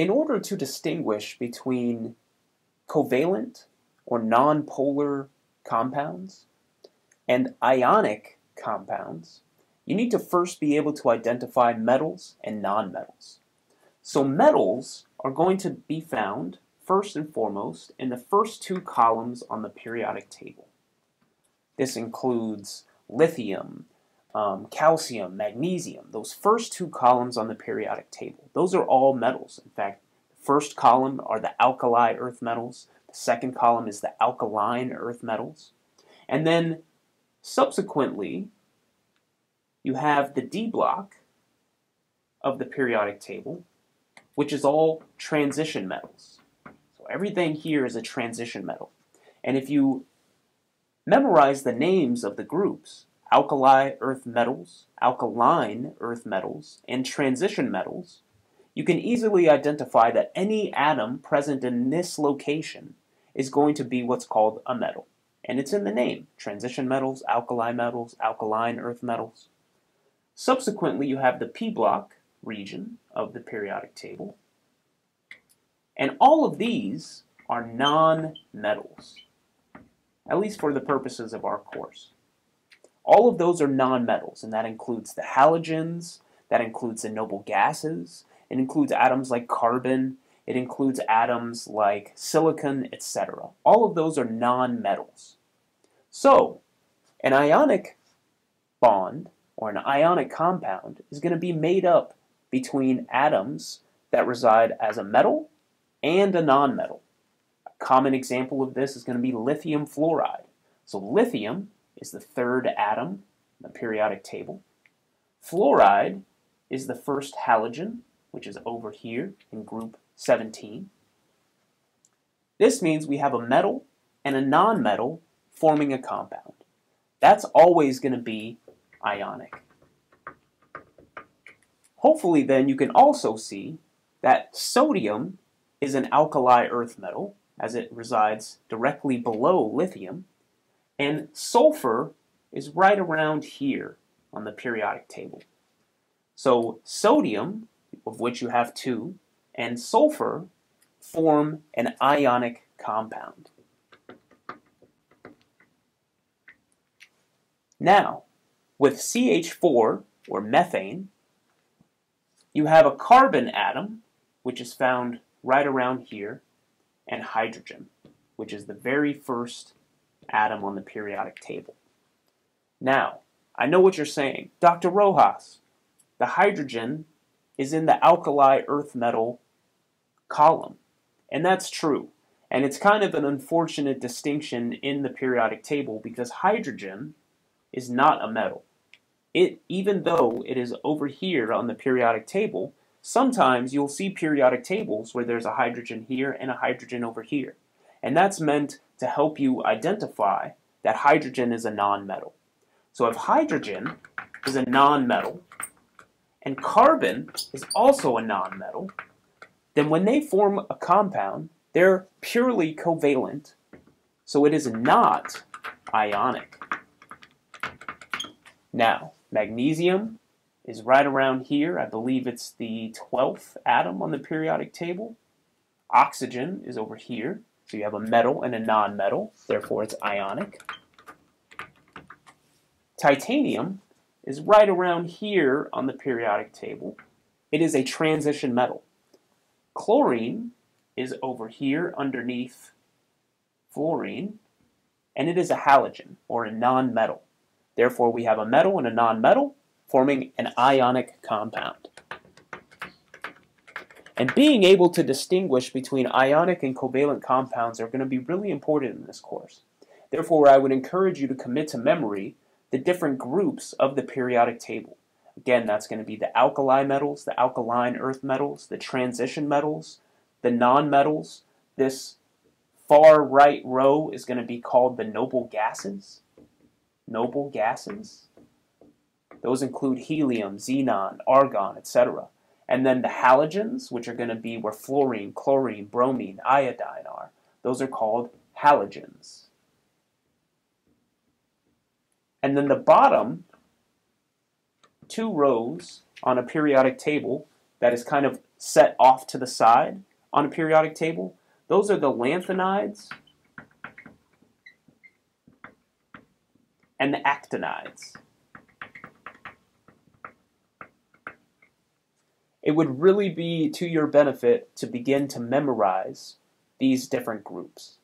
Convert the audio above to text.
In order to distinguish between covalent or nonpolar compounds and ionic compounds, you need to first be able to identify metals and nonmetals. So metals are going to be found first and foremost in the first two columns on the periodic table. This includes lithium, um, calcium, magnesium, those first two columns on the periodic table. Those are all metals. In fact, the first column are the alkali earth metals. The second column is the alkaline earth metals. And then subsequently, you have the D block of the periodic table, which is all transition metals. So everything here is a transition metal. And if you memorize the names of the groups, alkali earth metals, alkaline earth metals, and transition metals, you can easily identify that any atom present in this location is going to be what's called a metal. And it's in the name, transition metals, alkali metals, alkaline earth metals. Subsequently, you have the p block region of the periodic table. And all of these are non-metals, at least for the purposes of our course. All of those are nonmetals, and that includes the halogens, that includes the noble gases, it includes atoms like carbon, it includes atoms like silicon, etc. All of those are nonmetals. So, an ionic bond or an ionic compound is going to be made up between atoms that reside as a metal and a nonmetal. A common example of this is going to be lithium fluoride. So lithium is the third atom in the periodic table. Fluoride is the first halogen, which is over here in group 17. This means we have a metal and a nonmetal forming a compound. That's always going to be ionic. Hopefully then you can also see that sodium is an alkali earth metal as it resides directly below lithium and sulfur is right around here on the periodic table. So sodium, of which you have two, and sulfur form an ionic compound. Now, with CH4, or methane, you have a carbon atom, which is found right around here, and hydrogen, which is the very first atom on the periodic table. Now, I know what you're saying. Dr. Rojas, the hydrogen is in the alkali earth metal column. And that's true. And it's kind of an unfortunate distinction in the periodic table because hydrogen is not a metal. It, even though it is over here on the periodic table, sometimes you'll see periodic tables where there's a hydrogen here and a hydrogen over here. And that's meant to help you identify that hydrogen is a nonmetal. So if hydrogen is a nonmetal and carbon is also a nonmetal, then when they form a compound, they're purely covalent, so it is not ionic. Now, magnesium is right around here. I believe it's the 12th atom on the periodic table. Oxygen is over here. So you have a metal and a nonmetal, therefore it's ionic. Titanium is right around here on the periodic table. It is a transition metal. Chlorine is over here underneath fluorine, and it is a halogen, or a nonmetal. Therefore, we have a metal and a nonmetal forming an ionic compound. And being able to distinguish between ionic and covalent compounds are going to be really important in this course. Therefore, I would encourage you to commit to memory the different groups of the periodic table. Again, that's going to be the alkali metals, the alkaline earth metals, the transition metals, the nonmetals. This far right row is going to be called the noble gases. Noble gases. Those include helium, xenon, argon, etc. And then the halogens, which are going to be where fluorine, chlorine, bromine, iodine are, those are called halogens. And then the bottom two rows on a periodic table that is kind of set off to the side on a periodic table, those are the lanthanides and the actinides. It would really be to your benefit to begin to memorize these different groups.